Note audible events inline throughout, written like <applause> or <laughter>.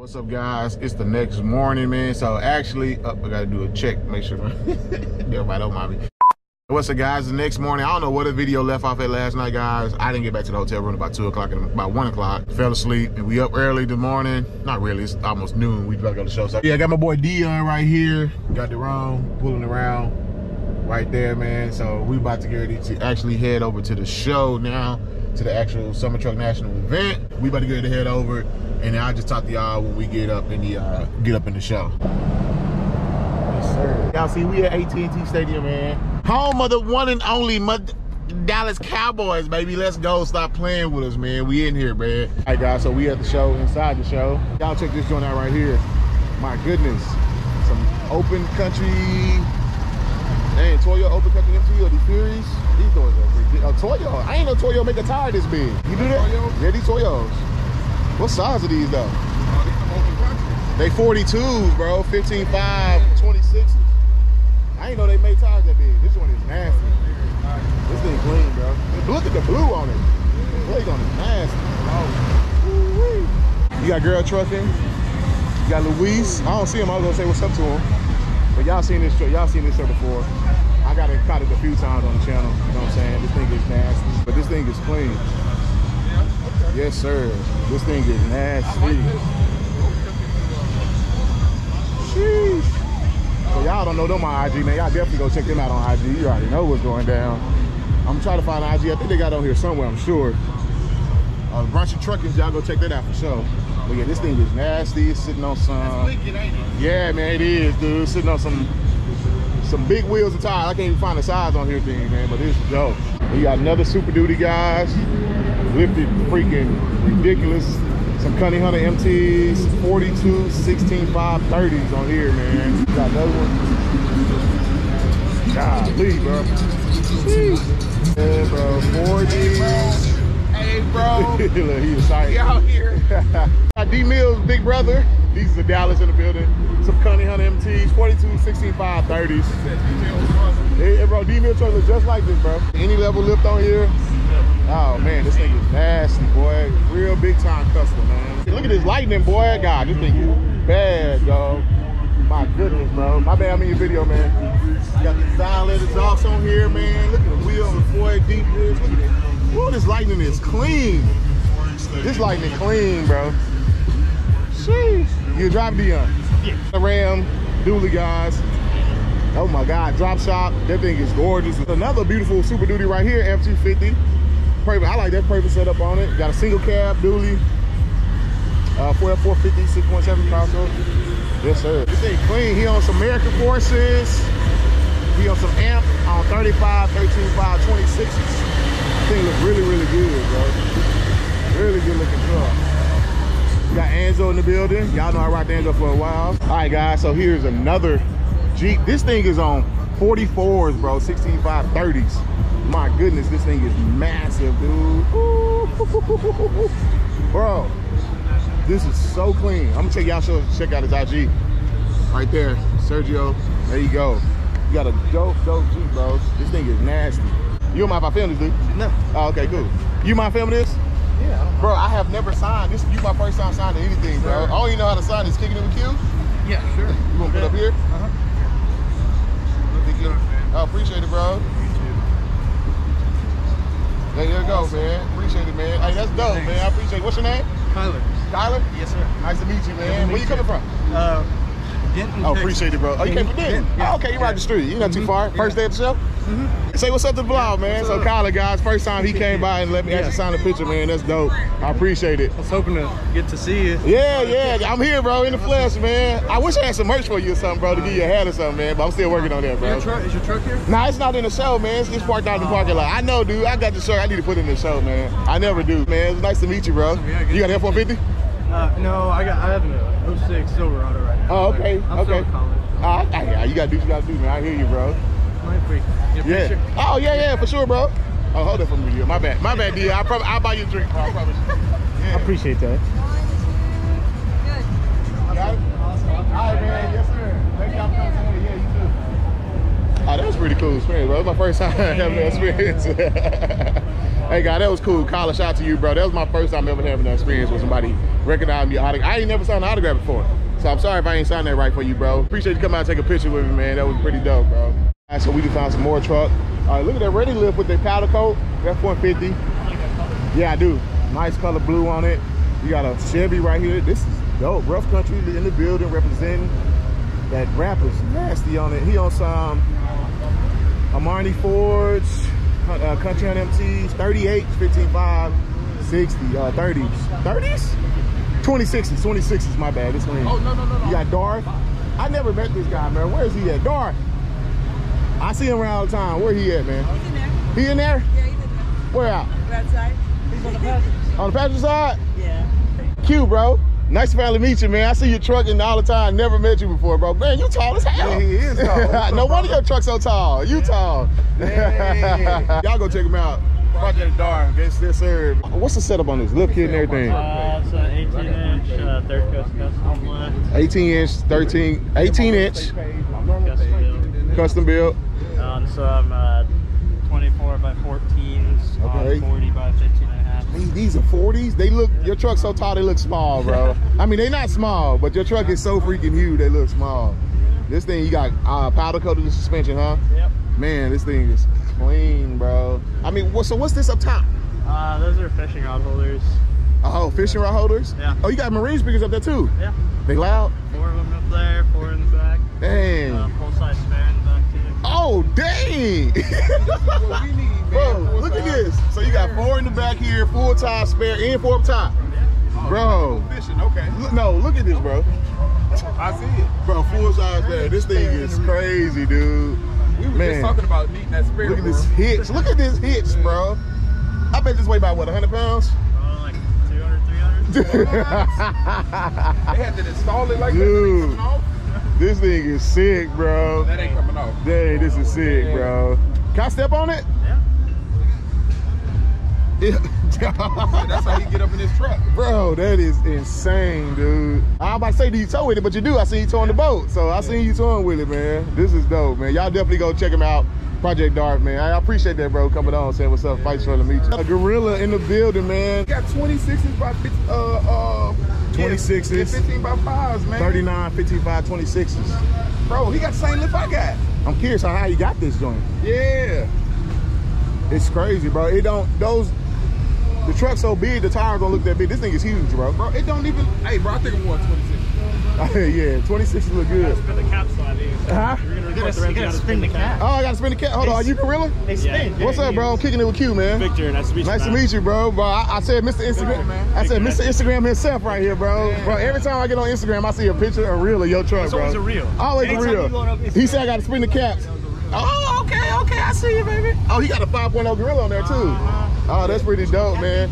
What's up, guys? It's the next morning, man. So actually, up, I gotta do a check, make sure <laughs> everybody don't mind me. What's up, guys? The next morning, I don't know what the video left off at last night, guys. I didn't get back to the hotel room about two o'clock and about one o'clock. Fell asleep, and we up early the morning. Not really. It's almost noon. We about to go to the show. So yeah, I got my boy Dion right here. Got the wrong pulling around right there, man. So we about to get ready to actually head over to the show now, to the actual Summer Truck National event. We about to get ready to head over, and I'll just talk to y'all when we get up in the uh, get up in the show. Yes, sir. Y'all see, we at AT&T Stadium, man. Home of the one and only Dallas Cowboys, baby. Let's go. Stop playing with us, man. We in here, man. All right, guys. So we at the show, inside the show. Y'all check this joint out right here. My goodness, some open country Dang, Toyo Open Country MT or the Furies? These doors are ridiculous. Oh, Toyo. I ain't no Toyo make a tire this big. You do that? Toyos? Yeah, these Toyos. What size are these though? They 42s, bro. 15, 5, 26s. I ain't know they made tires that big. This one is nasty. This thing clean, bro. Look at the blue on it. The on it, nasty. You got girl trucking. You got Luis. I don't see him. I was gonna say what's up to him. But y'all seen this truck. Y'all seen this truck before. I got it caught it a few times on the channel. You know what I'm saying? This thing is nasty, but this thing is clean. Yes, sir. This thing is nasty. Sheesh. So y'all don't know them on IG, man. Y'all definitely go check them out on IG. You already know what's going down. I'm trying to find IG. I think they got on here somewhere, I'm sure. Bunch of truckers, y'all go check that out for sure. But yeah, this thing is nasty. It's sitting on some. Yeah, man, it is, dude. Sitting on some some big wheels and tires. I can't even find the size on here thing, man, but it's dope. We got another Super Duty, guys. Lifted freaking ridiculous. Some Country Hunter MTs, 42, 16, 5, 30s on here, man. Got another one. Golly, bro. Jeez. Yeah, bro. 40s. Hey, bro. <laughs> Look, he excited. Out here. <laughs> Got D Mills, big brother. These are Dallas in the building. Some Country Hunter MTs, 42, 16, 5, 30s. Hey, bro, D Mill truck looks just like this, bro. Any level lift on here. Oh man, this thing is nasty, boy. Real big time custom, man. Look at this lightning, boy. God, this thing is bad, dog. My goodness, bro. My bad, I'm in your video, man. Got the dial exhaust on here, man. Look at the wheel and four deep wheels. Look at it. Whoa, this lightning is clean. This lightning clean, bro. Sheesh. You drive Dion? Yeah. The Ram, dually guys. Oh my God, drop shop. That thing is gorgeous. Another beautiful Super Duty right here, F250. I like that perfect setup on it. Got a single cab dually. Uh, 4F450, 6.7 console. Yes, sir. This thing clean. He on some American Forces. He on some amp on 35, 13, 5, 26s. Thing look really, really good, bro. Really good looking truck. We got Anzo in the building. Y'all know I rocked Anzo for a while. All right, guys, so here's another Jeep. This thing is on 44s, bro, 16, 5, 30s. My goodness, this thing is massive, dude. Bro, this is so clean. I'm gonna take y'all show check out his IG. Right there, Sergio. There you go. You got a dope, dope Jeep, bro. This thing is nasty. You don't mind if I film this, dude? No. Oh, okay, cool. You mind filming this? Yeah. Bro, I have never signed. This you my first time signing anything, bro. Sure. I don't even know how to sign this. Kicking it with Q? Yeah, sure. You wanna put up here? Uh-huh. You. I appreciate it, bro. There you go, man. Appreciate it, man. Hey, that's dope, man. I appreciate it. What's your name? Tyler. Kyler? Yes, sir. Nice to meet you, Nice man. Where you you. coming from? Uh, Denton, Oh, appreciate it, bro. Oh, you came from Denton? Yeah. Oh, okay, you right the street. You're not too Mhm. far. First day at the show? Mhm. Say what's up to the vlog, man. So? Kyler, guys, first time he came by and let me actually sign a picture, man. That's dope. I appreciate it. I was hoping to get to see you. Yeah, yeah, I'm here, bro, in the flesh, man. I wish I had some merch for you or something, bro, to give you a hat or something, man. But I'm still working on that, bro. Your truck, is your truck here? Nah, it's not in the show, man. It's, it's parked out in the parking lot. I know, dude. I got the shirt. I need to put it in the show, man. I never do, man. It's nice to meet you, bro. Yeah, You got an F-150? Uh, no, I got. I have a 06 Silverado right now. Oh, okay, I'm okay. still in college. Ah, I- yeah, you gotta do what you gotta do, man. I hear you, bro. Mind free. Get Yeah. picture? Oh, yeah, yeah, for sure, bro. Oh, hold up for me, My bad. My bad, D. I prob- I'll buy you a drink, bro. I promise. Yeah. appreciate that. Got it? All right, man. Yes, sir. Thank y'all for coming today. Yeah, you too. Oh, that was pretty cool experience, bro. That was my first time <laughs> having that experience. <laughs> hey, God, that was cool. Colin, shout out to you, bro. That was my first time ever having that experience with somebody recognize me. I ain't never signed an autograph before. So I'm sorry if I ain't signed that right for you, bro. Appreciate you coming out and take a picture with me, man. That was pretty dope, bro. All right, so we can find some more truck. All right, look at that Ready Lift with the powder coat. F-150. Yeah, I do. Nice color blue on it. You got a Chevy right here. This is dope. Rough Country in the building representing. That rapper's nasty on it. He on some Armani Fords, uh, Country on MTs, 38, 15.5, 60, uh, 30s. 30s? 26s, 26s, my bad. This one. Oh, no, no, no, no. You got Darth. I never met this guy, man. Where is he at? Darth. I see him around all the time. Where he at, man? Oh, he's in there. He in there? Yeah, he's in there. Where out? We're outside. He's on the passenger. On the passenger side? Yeah. Q, bro. Nice to finally meet you, man. I see you trucking all the time. Never met you before, bro. Man, you tall as hell. Yeah, he is tall. <laughs> no wonder your truck's so tall. You tall. Yeah. <laughs> Y'all go check him out. Project Dark. Yes, yes, sir. What's the setup on this? Lift kit and everything. Uh, it's an 18 inch uh, third coast custom lift. 18 inch, 13, 18 inch Custom build. custom build. Um, so I'm uh, 24 by 14s, Okay. 40 by 15 and a half. These, these are 40s. They look, your truck's so tall, they look small, bro. I mean, they're not small, but your truck is so freaking huge, they look small. This thing, you got uh, powder coated suspension, huh? Yep. Man, this thing is clean, bro. I mean, what, so what's this up top? Uh, those are fishing rod holders. Oh, fishing rod holders? Yeah. Oh, you got marine speakers up there too? Yeah. They loud? Four of them up there, four in the back. Dang. Uh, full size spare in the back too. Oh, dang. <laughs> Need, man. Bro, look at this. So you got four in the back here, full tire spare, and four up top. Bro. Fishing, okay. Look, no, look at this, bro. I see it. Bro, full size there. This thing is crazy, dude. We were Man. just talking about needing that spare, Look at bro. this hitch. Look at this hitch, bro. I bet this weigh about what, 100 pounds? Oh, like 200, 300. <laughs> They had to install it like Dude. that. That off. this thing is sick, bro. That ain't coming off. Dang, this is sick, bro. Can I step on it? Yeah. Yeah. <laughs> That's how he get up in his truck. Bro, that is insane, dude. I am about to say, do you tow with it? But you do. I seen you towing the boat. So I seen you towing with it, man. This is dope, man. Y'all definitely go check him out. Project Dark, man. I appreciate that, bro, coming on, saying what's up. Fights for to meet you. A gorilla in the building, man. Got 26s by 50, uh, uh, 26s. Yeah, 15 by 5s, man. 39, 55, 26s. Bro, he got the same lift I got. I'm curious on how you got this joint. Yeah. It's crazy, bro. It don't, those, the truck's so big, the tires don't look that big. This thing is huge, bro. Bro, it don't even, hey, bro, I think I'm going 26. <laughs> yeah, 26s look good. Spin the cap sliding. Huh? You're gonna record the. You gotta spin the cap. Oh, I gotta spin the cat. Hold on, are you gorilla? They spin. What's up, bro? I'm kicking it with Q, man. Victor, nice to meet you. Nice to man. meet you, bro. Bro, I, I said Mr. Instagram. man. I said Mr. Instagram himself right here, bro. Bro, every time I get on Instagram, I see a picture, a reel of your truck, It's bro. always a reel. Always a Anytime reel. you load up He said I got to spin the caps. Oh, okay, okay. I see you, baby. Oh, he got a 5.0 gorilla on there too. Uh-huh. Oh, that's pretty dope, man.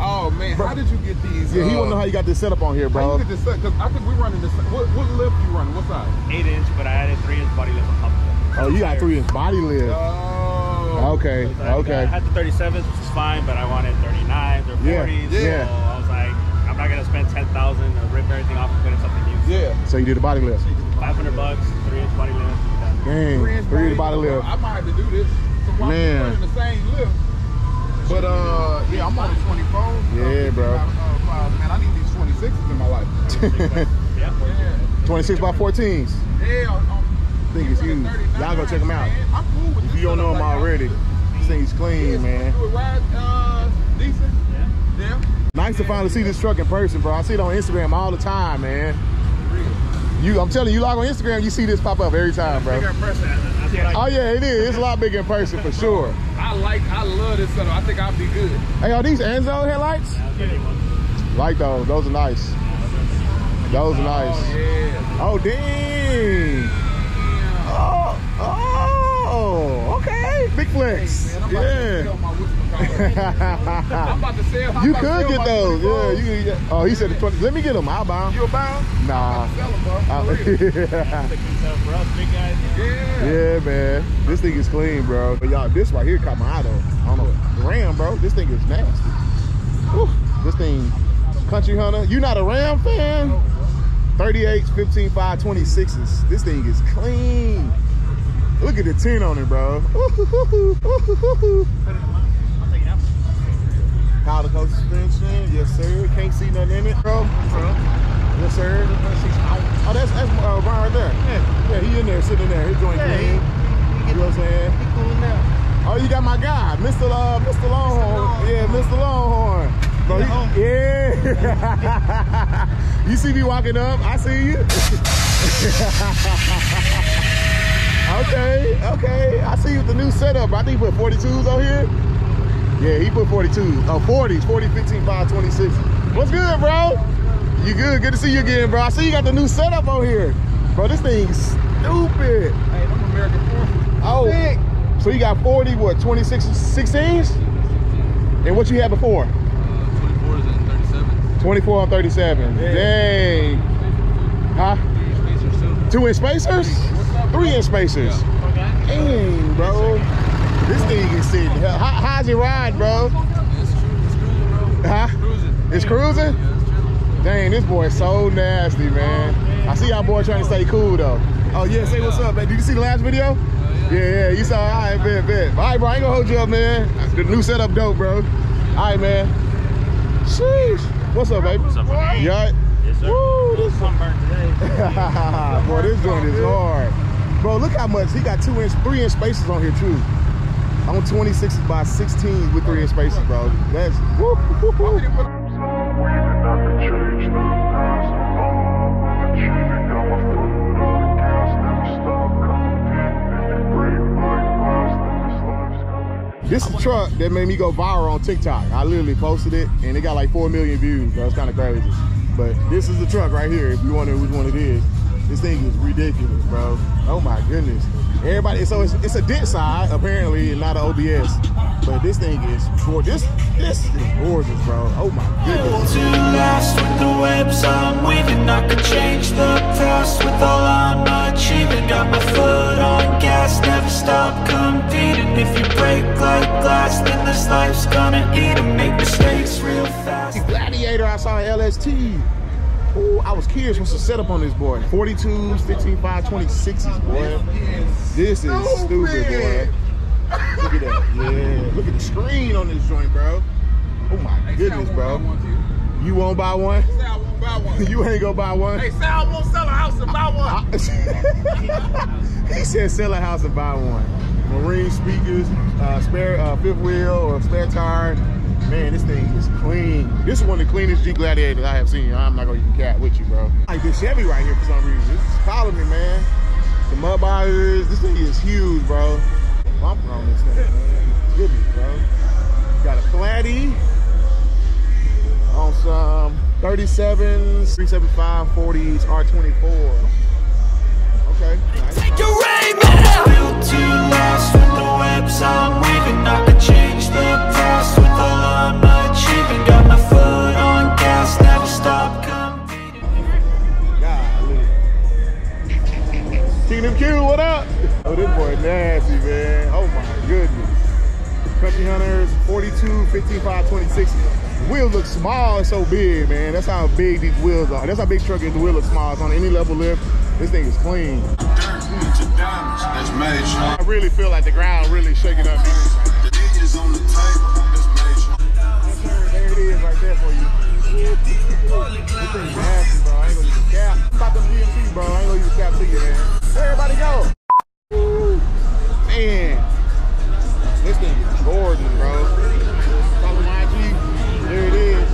Oh, man, how did you get these? Yeah, he uh, want to know how you got this setup on here, bro. How bro. you get this set? Because I think we're running this. What, what lift you running? What size? Eight inch, but I added three inch body lift on top of it. Oh, you got three inch body lift. Oh. Okay, So I- I had the 37s, which is fine, but I wanted 39s or 40s. Yeah, yeah. So I was like, I'm not gonna spend 10,000 to rip everything off and put in something new. Yeah. So you did the body lift. 500 bucks, three inch body lift. done. Dang, Three inch three inch body lift. I might have to do this. So while Man. running the same lift. But uh, yeah, I'm on the 24. Yeah, bro. Uh, uh, man, I need these 26s in my life. Yeah. <laughs> Yeah. 26 by 14s. Yeah. I'm, I'm, Thing huge. Y'all go check 'em out. Man, I'm cool with If this you don't know setup him already, this thing's clean, man. Ride uh, decent. Yeah. Yeah. Nice to finally see this truck in person, bro. I see it on Instagram all the time, man. You, I'm telling you, you log on Instagram, you see this pop up every time, bro. Bigger in person. That's what I Oh yeah, it is. It's a lot bigger in person for sure. I like, I love this setup. I think I'll be good. Hey, are these Anzo headlights? I was getting one. Like those. Those are nice. Those are nice. Oh, yeah. Oh, dang. Oh, oh, okay. Big flex. Man, about to Yeah. Sell my whatchamacallit. I'm about to sell. I'm You could get those. Yeah, you can. Oh, he said the 20. Let me get them. I'll buy them. You a bound? Nah. Sell them, bro. I- <laughs> For real. So for us big Yeah. Yeah, man. This thing is clean, bro. But y'all, this right here caught my eye though. I don't know. Ram, bro. This thing is nasty. Whew. This thing, Country Hunter. You not a Ram fan? 38s, 15, 5, 26s. This thing is clean. Look at the tin on it, bro. <laughs> I'll take it coat suspension, yes sir. Can't see nothing in it, bro. Yes sir. Oh, that's that's uh, Brian right there. Yeah, yeah, he in there, sitting in there. His joint Yeah, clean. You know what I'm saying? He cool now. Oh, you got my guy, Mr. Uh, Mr. Longhorn. Yeah, Mr. Longhorn. Bro, he- yeah. <laughs> you see me walking up? I see you. <laughs> okay, okay. I see you with the new setup. I think he put 42s on here. Yeah, he put 42s. Oh, 40s. 40, 15, 5, 26. What's good, bro? You good? Good to see you again, bro. I see you got the new setup on here. Bro, this thing's stupid. Hey, I'm American Forces. Oh, so you got 40, what, 26, 16s? And what you had before? Uh, 24s and 37s. 24 and 37. Dang. Huh? Two inch spacers? Three inch spacers. Dang, bro. This thing is sitting. How, how's it ride, bro? It's, true. it's cruising, bro. Huh? Cruising. It's cruising? Yeah, it's chilling. Dang, this boy is so nasty, man. I see y'all boy trying to stay cool, though. Oh, yeah, say what's up, man. Did you see the last video? Oh, yeah, yeah, you saw. All right, bet, bet. All right, bro, I ain't gonna hold you up, man. The new setup dope, bro. All right, man. Sheesh. What's up, baby? What's up, bro? You all right? Yes, sir. Woo, this Sunburn today. <laughs> Boy, this joint is hard. Bro, look how much. He got two inch, three inch spaces on here, too. On 26 by 16 with three spaces, bro. That's. This is a truck that made me go viral on TikTok. I literally posted it and it got like 4 million views, bro. It's kind of crazy. But this is the truck right here, if you wonder which one it is. This thing is ridiculous, bro. Oh my goodness. Everybody, so it's, it's a dent side, apparently, not an OBS. But this thing is gorgeous. This, this is gorgeous, bro. Oh my goodness. to last with the webs I'm weaving I could change the past with all I'm achieving Got my foot on gas, never stop competing If you break like glass, then this life's gonna eat 'em Make mistakes real fast Gladiator, I saw an LST. Ooh, I was curious what's the setup on this boy. 42s, 15, 5, 26s, boy. This is stupid, boy. Look at that. <laughs> Yeah. Look at the screen on this joint, bro. Oh my goodness, bro. You won't buy one? Say won't buy one. <laughs> You ain't gonna buy one? Hey, say I won't sell a house and buy one. <laughs> he said sell a house and buy one. Marine speakers, uh, spare uh, fifth wheel or spare tire. Man, this thing is clean. This is one of the cleanest G Gladiators I have seen. I'm not gonna even cat with you, bro. Like this Chevy right here for some reason. Is calling me, man. The mud bars. This thing is huge, bro. Bumper on this thing, man. Goodness, bro. Got a Platy on some 37s, 375, 40s, R24. Okay. Take your aim now Got my foot on gas, never stop competing Golly. Kingdom Q, what up? Oh, this boy nasty, man. Oh my goodness. Country Hunters, 42, 55, 26. The wheel looks small and so big, man. That's how big these wheels are. That's how big truck is. The wheel looks small. It's on any level lift. This thing is clean. I really feel like the ground really shaking up. The digits on the table. Right there for you. This thing's nasty, bro. I ain't gonna use a cap. About them bro. I ain't gonna use a cap to you, man. Everybody go? Man. This thing is gorgeous, bro. Follow my IG. There it is.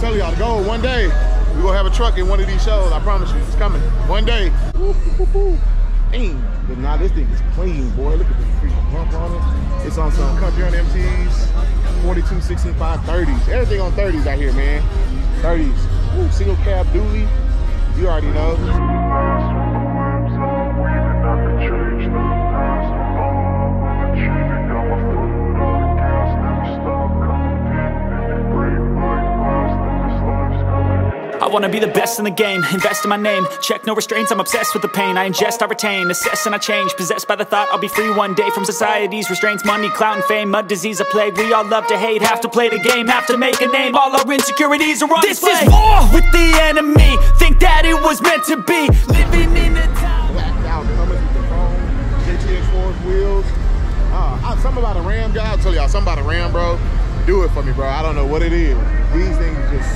Tell y'all to go one day. We're gonna have a truck in one of these shows. I promise you. It's coming. One day. Dang. But now this thing is clean, boy. Look at the freaking bump on it. It's on some country on MTs. 42, 16, 5, 30s. Everything on 30s out here, man. 30s. Ooh, single cab dually. You already know. Wanna be the best in the game, invest in my name. Check no restraints, I'm obsessed with the pain. I ingest, I retain, assess and I change. Possessed by the thought I'll be free one day From society's restraints, money, clout and fame Mud, disease, a plague, we all love to hate. Have to play the game, have to make a name. All our insecurities are on This display. is war with the enemy. Think that it was meant to be. Living in the time blacked out Cummins with the phone? JTX Forged wheels. Uh, I, something about a Ram, guy. I'll tell y'all something about a Ram, bro. do it for me, bro. I don't know what it is. These things just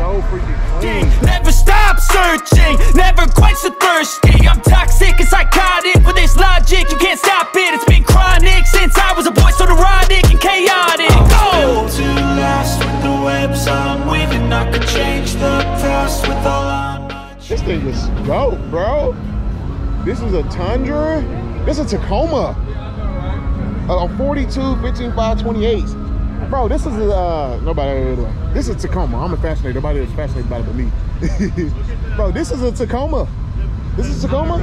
so freaking clean. Never stop searching, never quite so thirsty. I'm toxic and psychotic with this logic. You can't stop it, it's been chronic since I was a boy, so neurotic and chaotic. Go! to last with the webs I'm weaving. I could change the past with all I'm This thing is dope, bro. This is a Tundra. This is a Tacoma. A 42, 15, 5, 28. Bro, this is a, uh, nobody, this is Tacoma. I'm fascinated. Nobody is fascinated about it but me. <laughs> bro, this is a Tacoma. This is Tacoma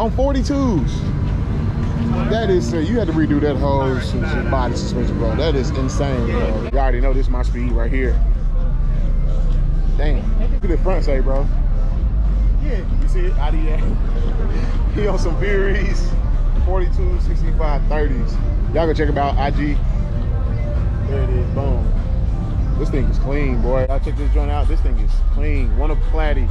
on 42s. That is, uh, you had to redo that whole body suspension, bro. That is insane, bro. You already know this is my speed right here. Damn. Look at the front say, bro. Yeah, you see it out of <laughs> he on some Furies, 42, 65, 30s. Y'all go check him out, IG. There it is, boom. This thing is clean, boy. Y'all check this joint out. This thing is clean. One of Platty.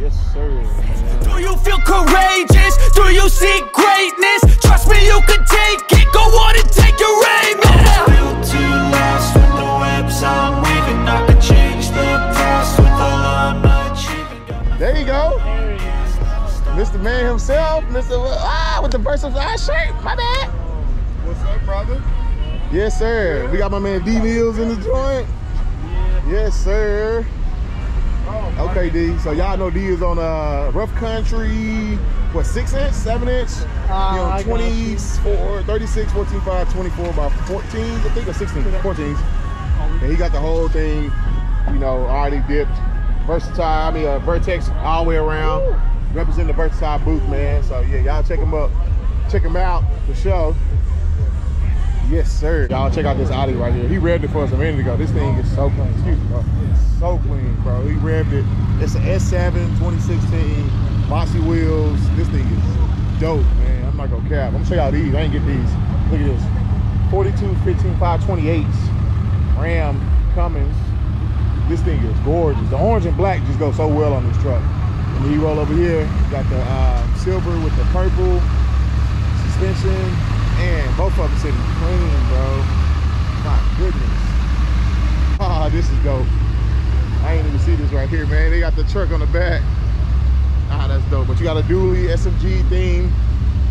Yes, sir. man. Do you feel courageous? Do you seek greatness? Trust me, you can take it. Go on and take your aim. Yeah. built to last with the webs I'm weaving. I could change the past with all I'm achieving. There you go. Mr. Man himself, Mr. Ah, with the Versailles shirt. My bad. What's up, brother? Yes, sir. We got my man D Mills in the joint. Yes, sir. Okay, D. So y'all know D is on uh rough country. What six inch, seven inch? you know, I got 24, 36, 14, 5, 24 by 14, I think, or 16, 14. And he got the whole thing, you know, already dipped. Versatile, I mean, uh, Vertex all the way around. Representing the Versatile booth, man. So yeah, y'all check him up. Check him out for sure. Yes, sir. Y'all check out this Audi right here. He revved it for us a minute ago. This thing is so clean. Excuse me, bro. It's so clean, bro. He revved it. It's an S7 2016, bossy wheels. This thing is dope, man. I'm not gonna cap. I'm gonna check out these. I ain't get these. Look at this. 42, 15, 5, 28s. Ram Cummins. This thing is gorgeous. The orange and black just go so well on this truck. And then you roll over here, got the uh, silver with the purple suspension, and both of them sitting clean, bro. My goodness. Ah, this is dope. I ain't even see this right here, man. They got the truck on the back. Ah, that's dope. But you got a dually SMG theme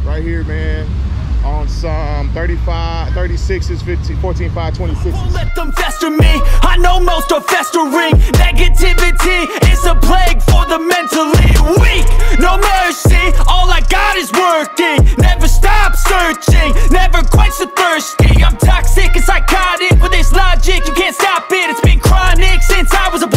right here, man on some 35, 36s, 15, 14, 5, 26. Let them fester me. I know most are festering. Negativity is a plague for the mentally weak. No mercy. All I got is working. Never stop searching. Never quite so thirsty. I'm toxic and psychotic. With this logic, you can't stop it. It's been chronic since I was a